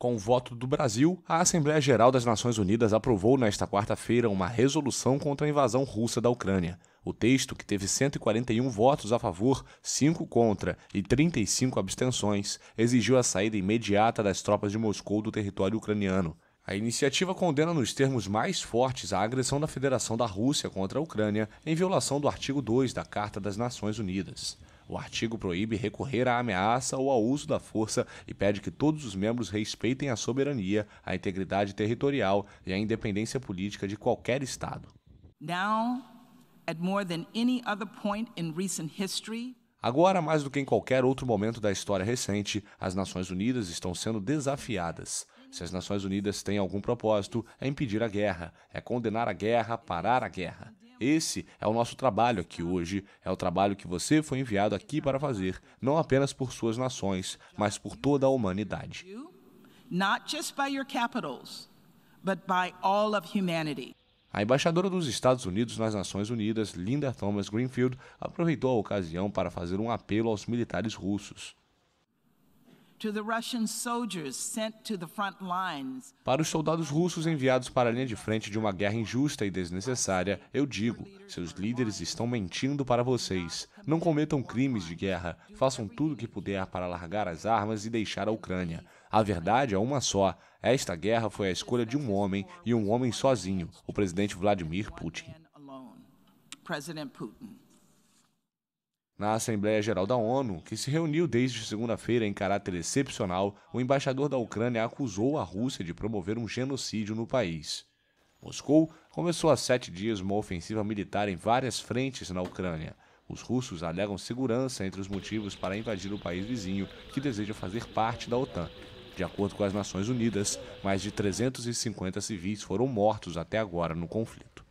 Com o voto do Brasil, a Assembleia Geral das Nações Unidas aprovou nesta quarta-feira uma resolução contra a invasão russa da Ucrânia. O texto, que teve 141 votos a favor, 5 contra e 35 abstenções, exigiu a saída imediata das tropas de Moscou do território ucraniano. A iniciativa condena nos termos mais fortes a agressão da Federação da Rússia contra a Ucrânia em violação do artigo 2 da Carta das Nações Unidas. O artigo proíbe recorrer à ameaça ou ao uso da força e pede que todos os membros respeitem a soberania, a integridade territorial e a independência política de qualquer Estado. Now, at more than any other point in recent history, Agora, mais do que em qualquer outro momento da história recente, as Nações Unidas estão sendo desafiadas. Se as Nações Unidas têm algum propósito, é impedir a guerra, é condenar a guerra, parar a guerra. Esse é o nosso trabalho aqui hoje, é o trabalho que você foi enviado aqui para fazer, não apenas por suas nações, mas por toda a humanidade. A embaixadora dos Estados Unidos nas Nações Unidas, Linda Thomas Greenfield, aproveitou a ocasião para fazer um apelo aos militares russos. Para os soldados russos enviados para a linha de frente de uma guerra injusta e desnecessária, eu digo: seus líderes estão mentindo para vocês. Não cometam crimes de guerra. Façam tudo o que puder para largar as armas e deixar a Ucrânia. A verdade é uma só: esta guerra foi a escolha de um homem e um homem sozinho, o presidente Vladimir Putin. Na Assembleia Geral da ONU, que se reuniu desde segunda-feira em caráter excepcional, o embaixador da Ucrânia acusou a Rússia de promover um genocídio no país. Moscou começou há sete dias uma ofensiva militar em várias frentes na Ucrânia. Os russos alegam segurança entre os motivos para invadir o país vizinho, que deseja fazer parte da OTAN. De acordo com as Nações Unidas, mais de 350 civis foram mortos até agora no conflito.